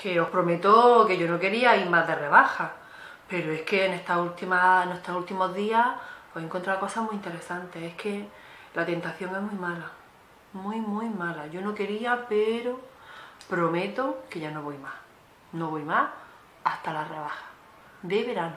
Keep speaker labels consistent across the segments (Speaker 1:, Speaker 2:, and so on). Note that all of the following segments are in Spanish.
Speaker 1: que os prometo que yo no quería ir más de rebaja, pero es que en, estas últimas, en estos últimos días os he encontrado cosas muy interesantes. Es que la tentación es muy mala, muy, muy mala. Yo no quería, pero prometo que ya no voy más. No voy más hasta la rebaja de verano.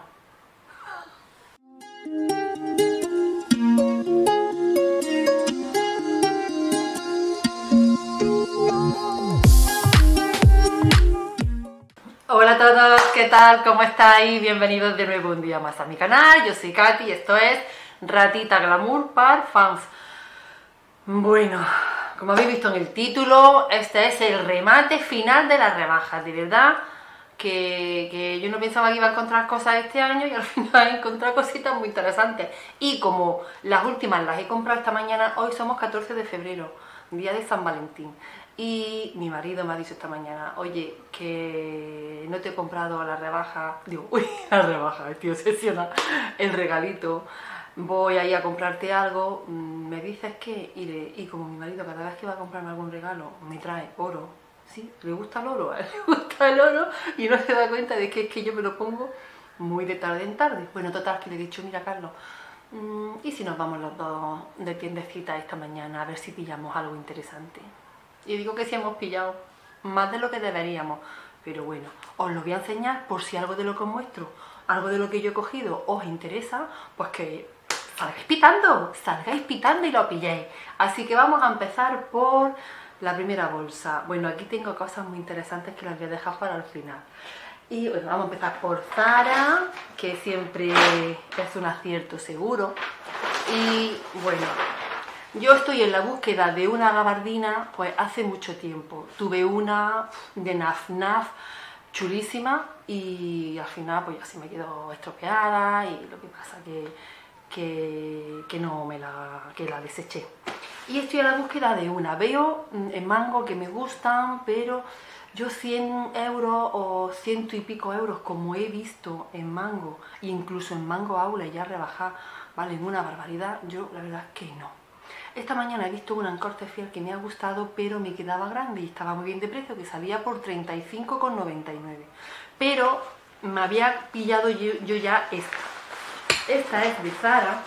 Speaker 1: Hola a todos, ¿qué tal? ¿Cómo estáis? Bienvenidos de nuevo un día más a mi canal. Yo soy Katy y esto es Ratita Glamour para fans. Bueno, como habéis visto en el título, este es el remate final de las rebajas, de verdad que, yo no pensaba que iba a encontrar cosas este año y al final he encontrado cositas muy interesantes. Y como las últimas las he comprado esta mañana, hoy somos 14 de febrero, día de San Valentín. Y mi marido me ha dicho esta mañana, oye, que no te he comprado a la rebaja, digo, uy, la rebaja, estoy obsesiona, el regalito, voy a ir a comprarte algo, mm, me dices que, y, y como mi marido cada vez que va a comprarme algún regalo me trae oro, ¿sí? Le gusta el oro, le gusta el oro y no se da cuenta de que es que yo me lo pongo muy de tarde en tarde. Bueno, total, que le he dicho, mira Carlos, mm, ¿y si nos vamos los dos de tiendecita esta mañana a ver si pillamos algo interesante? Y digo que sí hemos pillado más de lo que deberíamos, pero bueno, os lo voy a enseñar por si algo de lo que os muestro, algo de lo que yo he cogido os interesa, pues que salgáis pitando, salgáis pitando y lo pilléis. Así que vamos a empezar por la primera bolsa. Bueno, aquí tengo cosas muy interesantes que las voy a dejar para el final. Y bueno, vamos a empezar por Zara, que siempre es un acierto seguro. Y bueno, yo estoy en la búsqueda de una gabardina pues hace mucho tiempo. Tuve una de Naf Naf chulísima y al final pues ya se me quedó estropeada y lo que pasa que, que, no me la, que la deseché y estoy a la búsqueda de una. Veo mm, en mango que me gustan, pero yo 100 euros o ciento y pico euros, como he visto en mango, incluso en mango aula ya rebajar, valen una barbaridad, yo la verdad que no. Esta mañana he visto una en corte fiel que me ha gustado, pero me quedaba grande y estaba muy bien de precio, que salía por 35,99. Pero me había pillado yo, ya esta. Esta es de Zara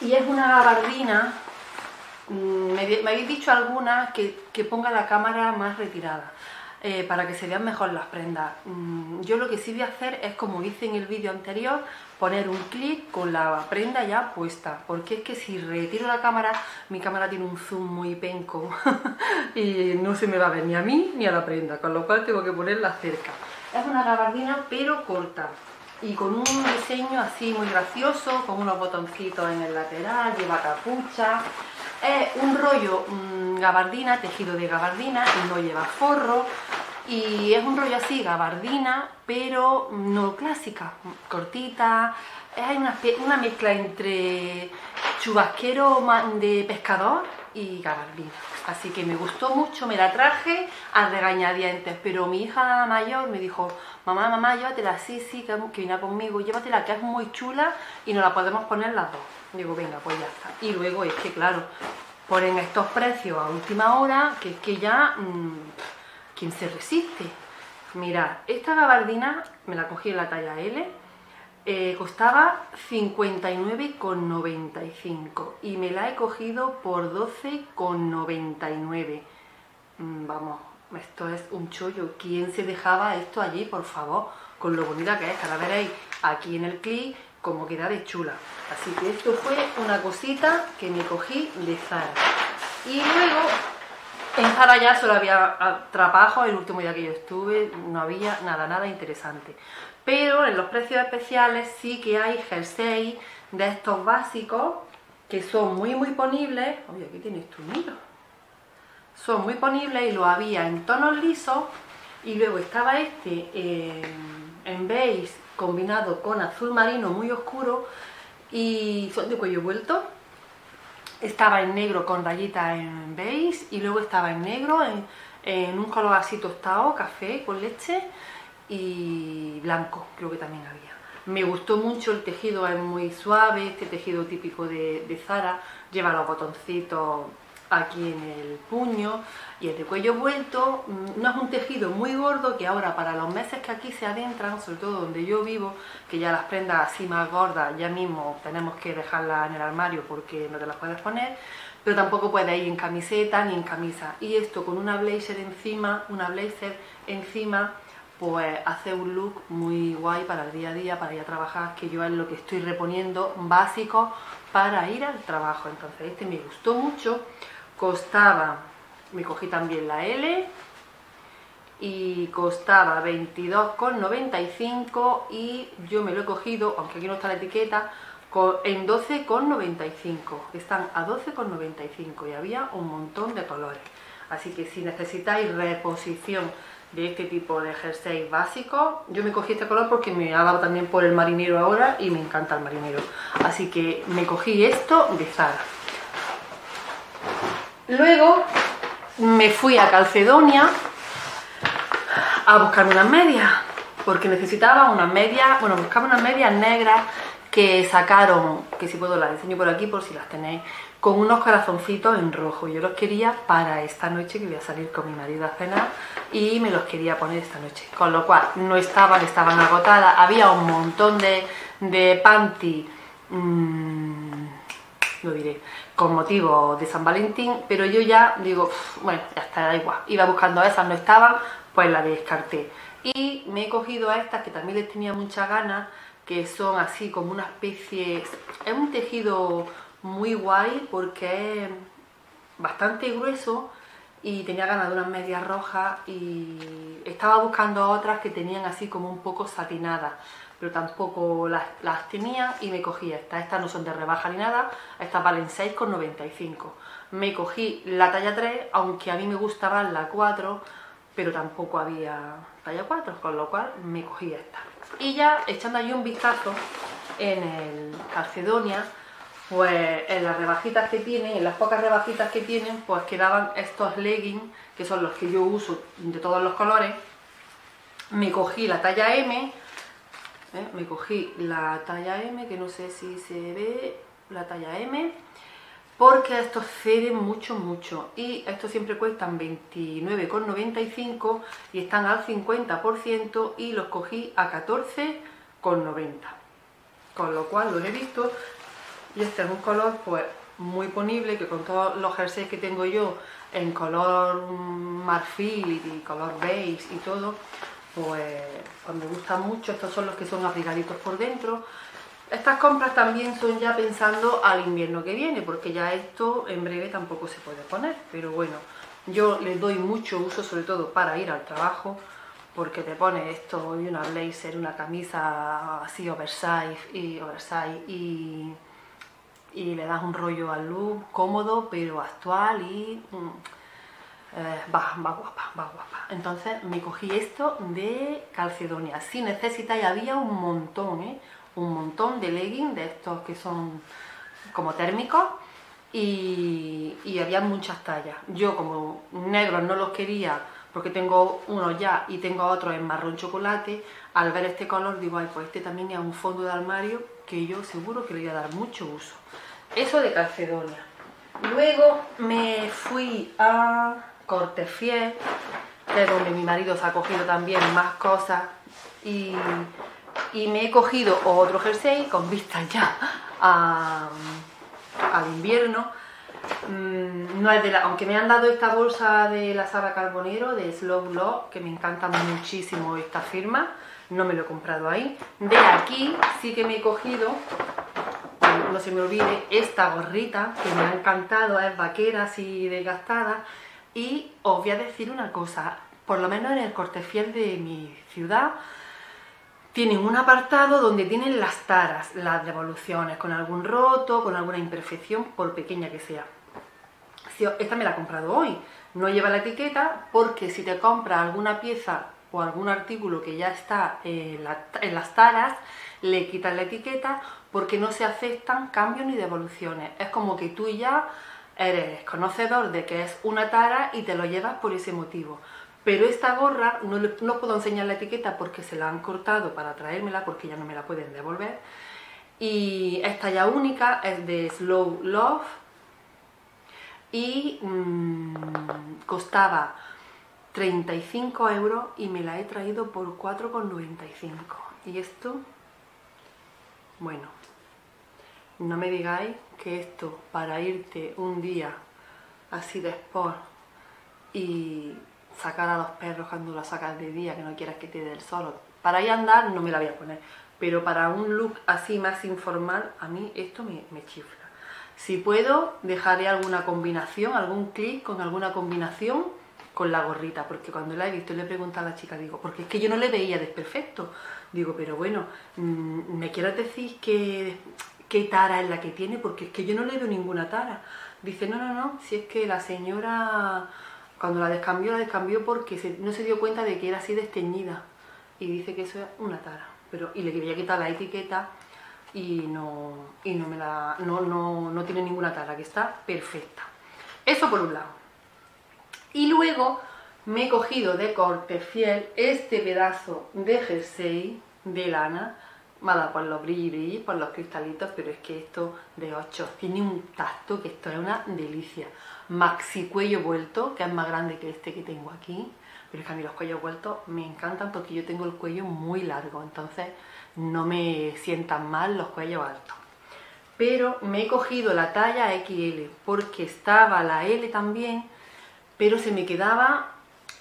Speaker 1: y es una gabardina Mm, me, habéis dicho algunas que, ponga la cámara más retirada eh, para que se vean mejor las prendas. Mm, yo lo que sí voy a hacer es, como hice en el vídeo anterior, poner un clic con la prenda ya puesta, porque es que si retiro la cámara, mi cámara tiene un zoom muy penco y no se me va a ver ni a mí ni a la prenda, con lo cual tengo que ponerla cerca. Es una gabardina pero corta y con un diseño así muy gracioso, con unos botoncitos en el lateral, lleva capucha, es un rollo mm, gabardina, tejido de gabardina y no lleva forro. Y es un rollo así, gabardina, pero no clásica, cortita. Es una, una mezcla entre chubasquero de pescador y gabardina. Así que me gustó mucho, me la traje a regañadientes, pero mi hija mayor me dijo, mamá, mamá, llévatela, sí, sí, que, viene conmigo, llévatela, que es muy chula y nos la podemos poner las dos. Digo, venga, pues ya está. Y luego es que, claro, ponen estos precios a última hora, que es que ya, mmm, ¿quién se resiste? Mirad, esta gabardina me la cogí en la talla L, eh, costaba 59,95 y me la he cogido por 12,99. Mm, vamos, esto es un chollo. ¿Quién se dejaba esto allí, por favor? Con lo bonita que es, ahora veréis aquí en el clip como queda de chula. Así que esto fue una cosita que me cogí de Zara. Y luego en Zara ya solo había trabajo, el último día que yo estuve no había nada, nada interesante. Pero en los precios especiales sí que hay jersey de estos básicos que son muy muy ponibles. Oye, aquí tienes tu nido. Son muy ponibles y lo había en tonos lisos. Y luego estaba este en, en beige combinado con azul marino muy oscuro y son de cuello vuelto. Estaba en negro con rayitas en beige y luego estaba en negro, en, un color así tostado, café con leche y blanco, creo que también había. Me gustó mucho, el tejido es muy suave, este tejido típico de, de Zara, lleva los botoncitos aquí en el puño y el de cuello vuelto mm, no es un tejido muy gordo que ahora para los meses que aquí se adentran, sobre todo donde yo vivo, que ya las prendas así más gordas ya mismo tenemos que dejarlas en el armario porque no te las puedes poner, pero tampoco puedes ir en camiseta ni en camisa. Y esto con una blazer encima, una blazer encima, pues hace un look muy guay para el día a día, para ir a trabajar, que yo es lo que estoy reponiendo básico para ir al trabajo. Entonces este me gustó mucho, costaba, me cogí también la L y costaba 22,95 y yo me lo he cogido, aunque aquí no está la etiqueta, en 12,95. Están a 12,95 y había un montón de colores. Así que si necesitáis reposición de este tipo de jersey básico, yo me cogí este color porque me ha dado también por el marinero ahora y me encanta el marinero. Así que me cogí esto de Zara. Luego me fui a Calcedonia a buscar unas medias porque necesitaba unas medias, bueno, buscaba unas medias negras que sacaron, que si puedo las enseño por aquí por si las tenéis, con unos corazoncitos en rojo. Yo los quería para esta noche que voy a salir con mi marido a cenar y me los quería poner esta noche. Con lo cual no estaban, estaban agotadas. Había un montón de, de panty, mmm, lo diré, con motivo de San Valentín, pero yo ya digo, bueno, ya está, da igual. Iba buscando esas, no estaban, pues las descarté. Y me he cogido a estas que también les tenía muchas ganas que son así como una especie, es un tejido muy guay porque es bastante grueso y tenía ganas de unas medias rojas y estaba buscando otras que tenían así como un poco satinadas pero tampoco las, las tenía y me cogí estas, estas no son de rebaja ni nada, estas valen 6,95 me cogí la talla 3, aunque a mí me gustaba la 4 pero tampoco había talla 4, con lo cual me cogí esta. Y ya echando ahí un vistazo en el Calcedonia, pues en las rebajitas que tienen, en las pocas rebajitas que tienen, pues quedaban estos leggings, que son los que yo uso de todos los colores. Me cogí la talla M, ¿eh? me cogí la talla M, que no sé si se ve, la talla M, porque estos ceden mucho, mucho. Y estos siempre cuestan 29,95 y están al 50% y los cogí a 14,90 con lo cual los he visto. Y este es un color pues muy ponible que con todos los jerseys que tengo yo en color marfil y color beige y todo pues, pues me gustan mucho, estos son los que son abrigaditos por dentro. Estas compras también son ya pensando al invierno que viene, porque ya esto en breve tampoco se puede poner, pero bueno, yo les doy mucho uso, sobre todo para ir al trabajo, porque te pone esto y una blazer, una camisa así oversize y, oversize y, y le das un rollo al look cómodo, pero actual y mm, eh, va, va guapa, va guapa. Entonces me cogí esto de Calcedonia. Si necesitáis, había un montón, ¿eh? un montón de leggings de estos que son como térmicos y, había muchas tallas. Yo como negros no los quería porque tengo unos ya y tengo otros en marrón chocolate, al ver este color digo, ay, pues este también es un fondo de armario que yo seguro que le voy a dar mucho uso. Eso de Calcedonia. Luego me fui a Cortefiel, que es donde mi marido se ha cogido también más cosas y y me he cogido otro jersey con vista ya al invierno. Mm, no es de la, aunque me han dado esta bolsa de la Sara Carbonero de Slow Love, que me encanta muchísimo esta firma, no me lo he comprado ahí. De aquí sí que me he cogido, no se me olvide, esta gorrita que me ha encantado, es vaquera así desgastada. Y os voy a decir una cosa, por lo menos en el corte fiel de mi ciudad, tienen un apartado donde tienen las taras, las devoluciones, con algún roto, con alguna imperfección, por pequeña que sea. Esta me la he comprado hoy, no lleva la etiqueta porque si te compras alguna pieza o algún artículo que ya está en, las taras, le quitas la etiqueta porque no se aceptan cambios ni devoluciones. Es como que tú ya eres conocedor de que es una tara y te lo llevas por ese motivo. Pero esta gorra no, no puedo enseñar la etiqueta porque se la han cortado para traérmela porque ya no me la pueden devolver. Y esta ya única, es de Slow Love. y mm, costaba 35 euros y me la he traído por 4,95. Y esto, bueno, no me digáis que esto para irte un día así de sport y sacar a los perros cuando los sacas de día, que no quieras que te dé el sol, para ir a andar no me la voy a poner, pero para un look así más informal, a mí esto me, chifla. Si puedo, dejaré alguna combinación, algún clic con alguna combinación con la gorrita, porque cuando la he visto le he preguntado a la chica, digo, porque es que yo no le veía desperfecto. Digo, pero bueno, mm, ¿me quieres decir que, qué tara es la que tiene? Porque es que yo no le veo ninguna tara. Dice, no, no, no, si es que la señora cuando la descambió, la descambió porque no se dio cuenta de que era así desteñida. Y dice que eso es una tara. Pero, y le quería quitar la etiqueta y no, y no me la. No, no, no tiene ninguna tara, que está perfecta. Eso por un lado. Y luego me he cogido de corte fiel este pedazo de jersey de lana, dado por los brillos, por los cristalitos, pero es que esto de 8 tiene un tacto que esto es una delicia. Maxi cuello vuelto, que es más grande que este que tengo aquí, pero es que a mí los cuellos vueltos me encantan porque yo tengo el cuello muy largo, entonces no me sientan mal los cuellos altos. Pero me he cogido la talla XL porque estaba la L también, pero se me quedaba,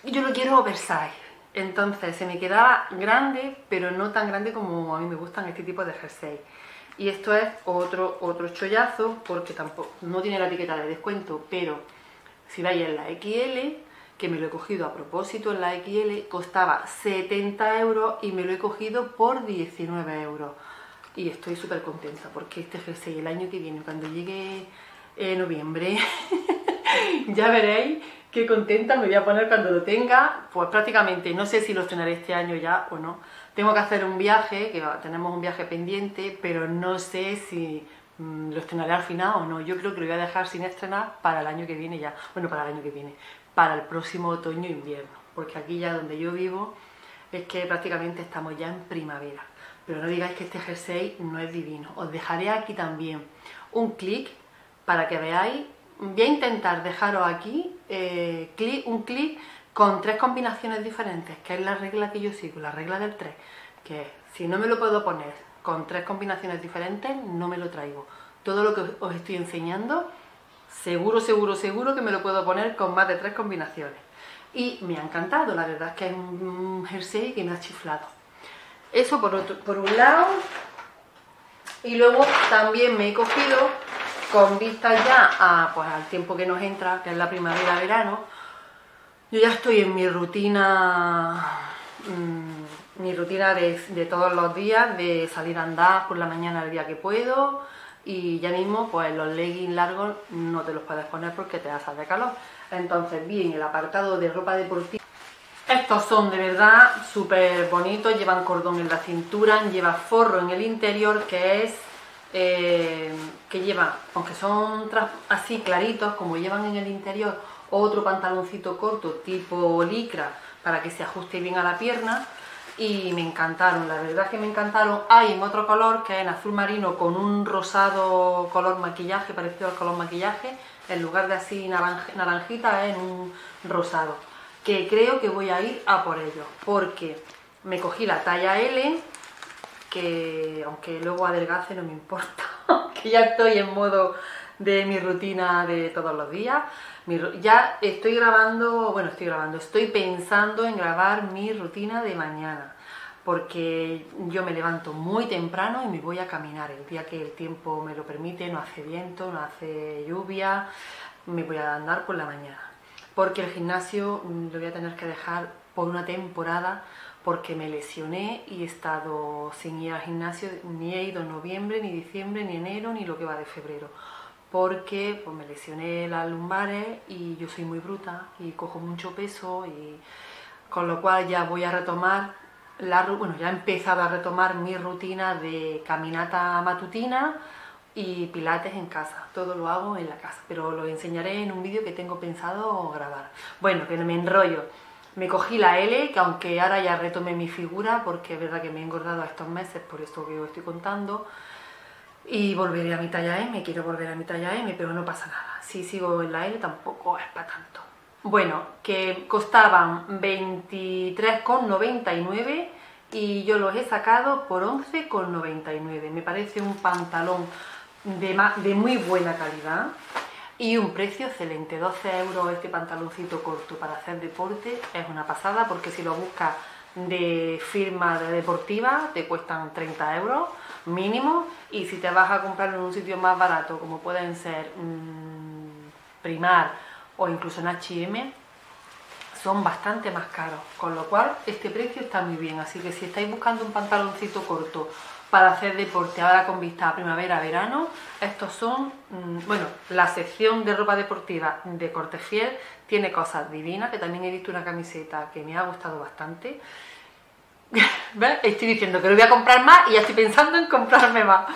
Speaker 1: yo lo quiero oversize, entonces se me quedaba grande, pero no tan grande como a mí me gustan este tipo de jersey. Y esto es otro, otro chollazo, porque tampoco, no tiene la etiqueta de descuento, pero si vais en la XL, que me lo he cogido a propósito en la XL, costaba 70 euros y me lo he cogido por 19 euros. Y estoy súper contenta porque este jersey el año que viene, cuando llegue en noviembre, ya veréis qué contenta me voy a poner cuando lo tenga. Pues prácticamente, no sé si lo estrenaré este año ya o no. Tengo que hacer un viaje, que tenemos un viaje pendiente, pero no sé si mm, lo estrenaré al final o no. Yo creo que lo voy a dejar sin estrenar para el año que viene ya. Bueno, para el año que viene para el próximo otoño-invierno, porque aquí ya donde yo vivo es que prácticamente estamos ya en primavera. Pero no digáis que este jersey no es divino. Os dejaré aquí también un clic para que veáis. Voy a intentar dejaros aquí eh, un clic con tres combinaciones diferentes, que es la regla que yo sigo, la regla del 3, que si no me lo puedo poner con tres combinaciones diferentes, no me lo traigo. Todo lo que os estoy enseñando Seguro, seguro, seguro que me lo puedo poner con más de tres combinaciones. Y me ha encantado, la verdad es que es un jersey que me ha chiflado. Eso por, por un lado. Y luego también me he cogido, con vista ya a, pues, al tiempo que nos entra, que es la primavera-verano, yo ya estoy en mi rutina, mm, mi rutina de, de todos los días, de salir a andar por la mañana el día que puedo, y ya mismo pues los leggings largos no te los puedes poner porque te hace de calor. Entonces, bien, el apartado de ropa deportiva. Estos son de verdad súper bonitos, llevan cordón en la cintura, lleva forro en el interior que es eh, que lleva, aunque son así claritos, como llevan en el interior otro pantaloncito corto tipo licra para que se ajuste bien a la pierna y me encantaron, la verdad es que me encantaron. Hay en otro color que es en azul marino con un rosado color maquillaje, parecido al color maquillaje, en lugar de así naranjita en un rosado, que creo que voy a ir a por ello, porque me cogí la talla L, que aunque luego adelgace no me importa, que ya estoy en modo de mi rutina de todos los días. ya estoy grabando, bueno, estoy grabando, estoy pensando en grabar mi rutina de mañana, porque yo me levanto muy temprano y me voy a caminar. El día que el tiempo me lo permite, no hace viento, no hace lluvia, me voy a andar por la mañana. Porque el gimnasio mm, lo voy a tener que dejar por una temporada porque me lesioné y he estado sin ir al gimnasio, ni he ido en noviembre, ni diciembre, ni enero, ni lo que va de febrero porque pues, me lesioné las lumbares y yo soy muy bruta y cojo mucho peso y con lo cual ya voy a retomar la, bueno, ya he empezado a retomar mi rutina de caminata matutina y pilates en casa. Todo lo hago en la casa, pero lo enseñaré en un vídeo que tengo pensado grabar. Bueno, que me enrollo. Me cogí la L, que aunque ahora ya retome mi figura, porque es verdad que me he engordado estos meses, por esto que os estoy contando, Y volveré a mi talla M, quiero volver a mi talla M, pero no pasa nada. Si sigo en la L tampoco es para tanto. Bueno, que costaban 23,99 y yo los he sacado por 11,99. Me parece un pantalón de muy buena calidad y un precio excelente. 12 euros este pantaloncito corto para hacer deporte es una pasada porque si lo buscas de firma deportiva te cuestan 30 euros mínimo. Y si te vas a comprar en un sitio más barato como pueden ser mmm, Primar o incluso en H&M son bastante más caros. Con lo cual este precio está muy bien. Así que si estáis buscando un pantaloncito corto para hacer deporte ahora con vista a primavera verano estos son mmm, bueno la sección de ropa deportiva de corte fiel tiene cosas divinas que también he visto una camiseta que me ha gustado bastante ¿Ves? Estoy diciendo que lo voy a comprar más y ya estoy pensando en comprarme más.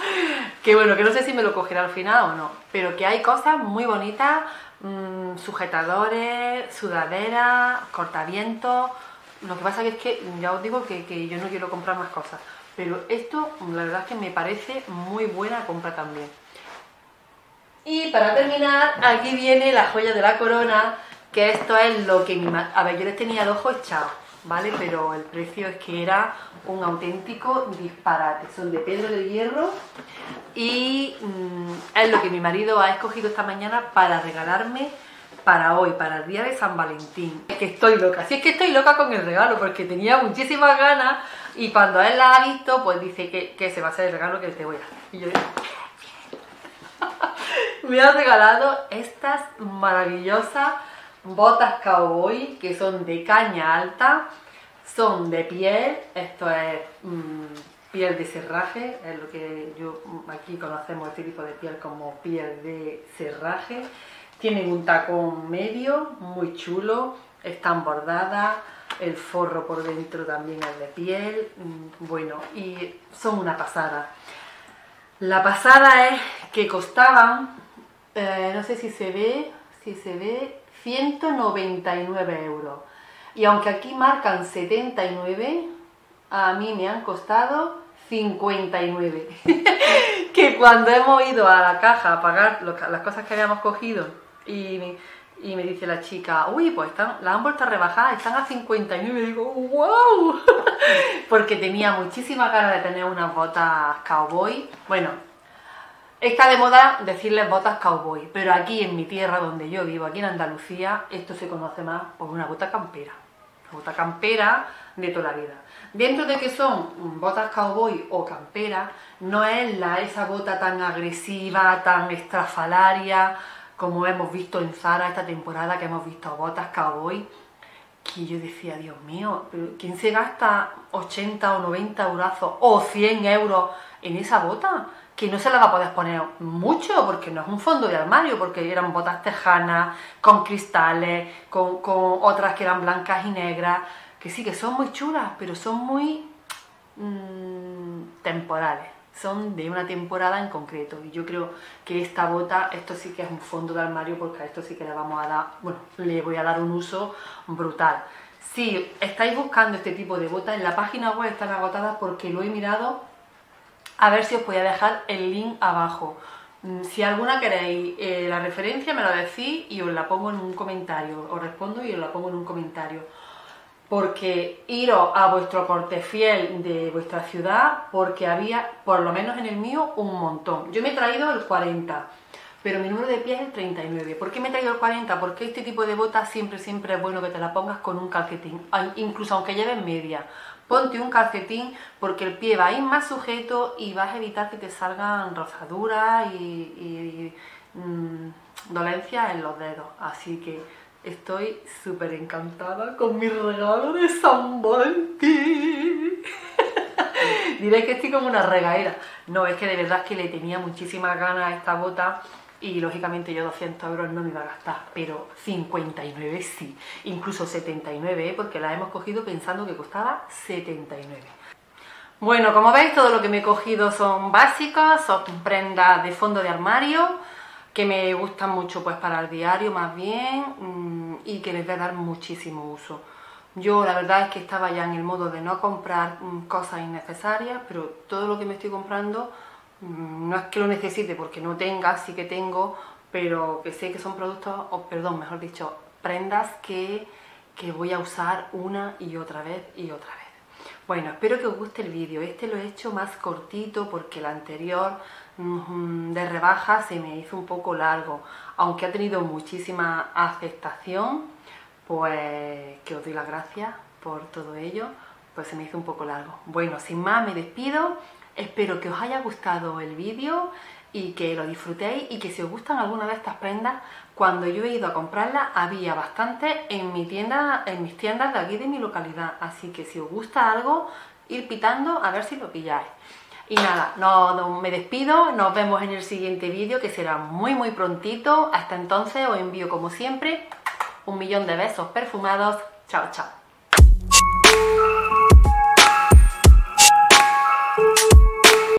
Speaker 1: Que bueno, que no sé si me lo cogerá al final o no. Pero que hay cosas muy bonitas, mmm, sujetadores, sudaderas, cortavientos. Lo que pasa es que ya os digo que, que yo no quiero comprar más cosas. Pero esto, la verdad es que me parece muy buena compra también. Y para terminar, aquí viene la joya de la corona, que esto es lo que mi A ver, yo les tenía el ojo echado ¿vale? Pero el precio es que era un auténtico disparate. Son de Pedro de Hierro y mmm, es lo que mi marido ha escogido esta mañana para regalarme para hoy, para el día de San Valentín. Es que estoy loca, sí es que estoy loca con el regalo porque tenía muchísimas ganas y cuando él la ha visto, pues dice que, que se va a hacer el regalo que te voy a hacer. Y yo me ha regalado estas maravillosas botas cowboy que son de caña alta, son de piel, esto es mmm, piel de serraje, es lo que yo aquí conocemos este tipo de piel como piel de serraje, tienen un tacón medio, muy chulo, están bordadas, el forro por dentro también es de piel, mmm, bueno, y son una pasada. La pasada es que costaban, eh, no sé si se ve, si se ve, 199 euros. Y aunque aquí marcan 79, a mí me han costado 59. que cuando hemos ido a la caja a pagar las cosas que habíamos cogido y, y me dice la chica, uy, pues están, las han vuelto a rebajar, están a 59. Y digo, wow, porque tenía muchísima ganas de tener unas botas cowboy. Bueno, Está de moda decirles botas cowboy, pero aquí en mi tierra donde yo vivo, aquí en Andalucía, esto se conoce más por una bota campera. Una bota campera de toda la vida. Dentro de que son botas cowboy o campera, no es la, esa bota tan agresiva, tan estrafalaria, como hemos visto en Zara esta temporada, que hemos visto botas cowboy, que yo decía, Dios mío, ¿quién se gasta 80 o 90 euros o 100 euros en esa bota? que no se la va a poder poner mucho porque no es un fondo de armario, porque eran botas tejanas, con cristales, con, con otras que eran blancas y negras, que sí, que son muy chulas, pero son muy mmm, temporales, son de una temporada en concreto. Y yo creo que esta bota, esto sí que es un fondo de armario, porque a esto sí que le vamos a dar, bueno, le voy a dar un uso brutal. Si estáis buscando este tipo de botas, en la página web están agotadas porque lo he mirado a ver si os voy a dejar el link abajo. Mm, si alguna queréis eh, la referencia me la decís y os la pongo en un comentario, os respondo y os la pongo en un comentario. Porque iros a vuestro corte fiel de vuestra ciudad, porque había, por lo menos en el mío, un montón. Yo me he traído el 40, pero mi número de pies es el 39. ¿Por qué me he traído el 40? Porque este tipo de botas siempre, siempre es bueno que te la pongas con un calcetín, incluso aunque lleves media ponte un calcetín porque el pie va a ir más sujeto y vas a evitar que te salgan rozaduras y, mmm, dolencias en los dedos. Así que estoy súper encantada con mi regalo de San Valentín. Diréis que estoy como una regadera. No, es que de verdad es que le tenía muchísimas ganas a esta bota y lógicamente yo 200 euros no me iba a gastar, pero 59 sí, incluso 79, ¿eh? porque la hemos cogido pensando que costaba 79. Bueno, como veis todo lo que me he cogido son básicas, son prendas de fondo de armario, que me gustan mucho pues para el diario más bien mmm, y que les voy a dar muchísimo uso. Yo la verdad es que estaba ya en el modo de no comprar mmm, cosas innecesarias, pero todo lo que me estoy comprando Mm, no es que lo necesite porque no tenga, sí que tengo, pero que sé que son productos, o perdón, mejor dicho, prendas que, que voy a usar una y otra vez y otra vez. Bueno, espero que os guste el vídeo. Este lo he hecho más cortito porque el anterior mm, de rebaja se me hizo un poco largo. Aunque ha tenido muchísima aceptación, pues que os doy las gracias por todo ello, pues se me hizo un poco largo. Bueno, sin más me despido. Espero que os haya gustado el vídeo y que lo disfrutéis y que si os gustan alguna de estas prendas, cuando yo he ido a comprarlas había bastante en mi tienda, en mis tiendas de aquí de mi localidad, así que si os gusta algo, ir pitando a ver si lo pilláis. Y nada, no, me despido, nos vemos en el siguiente vídeo que será muy muy prontito. Hasta entonces os envío como siempre un millón de besos perfumados. Chao, chao.